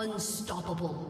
Unstoppable.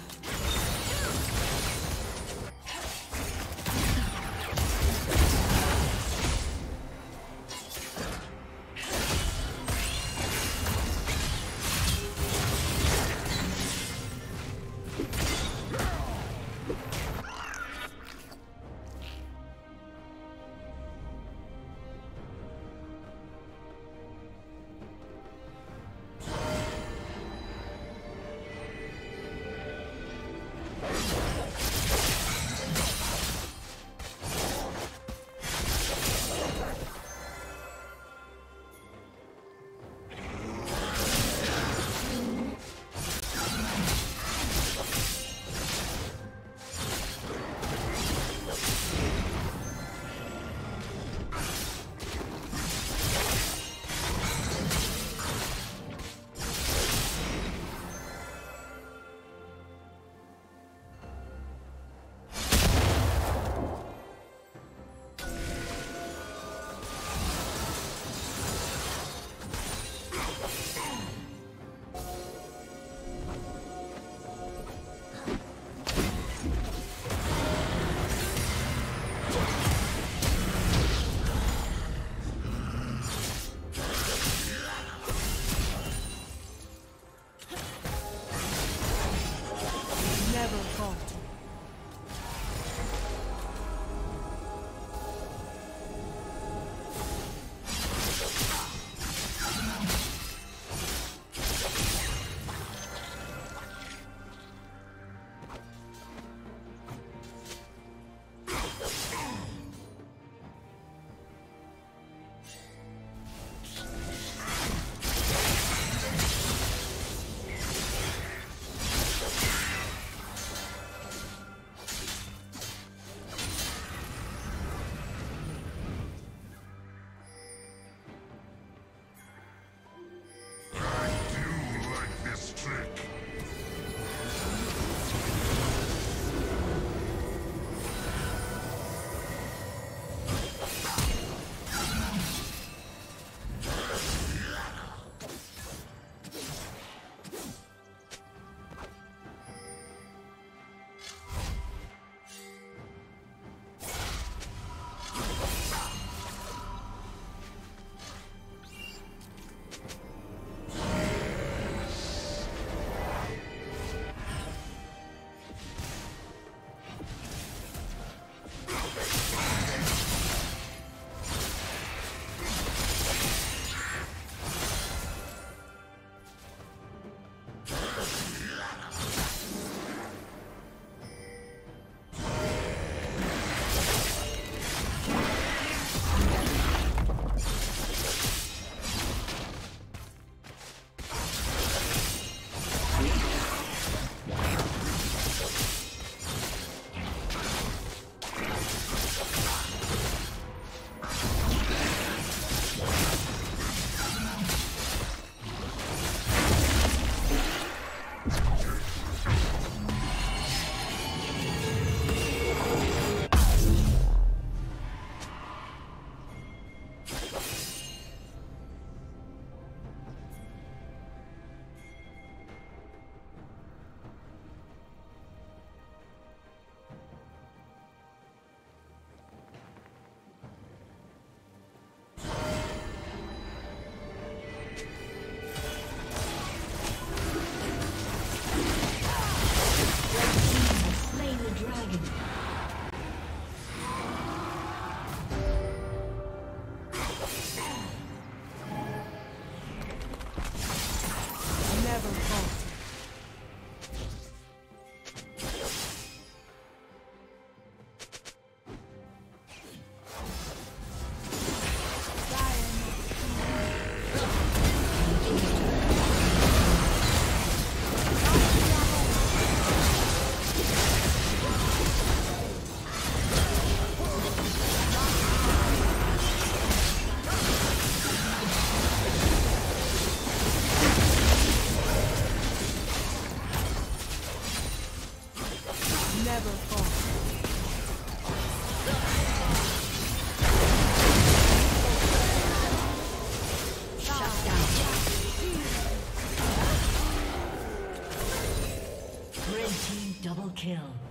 Kill.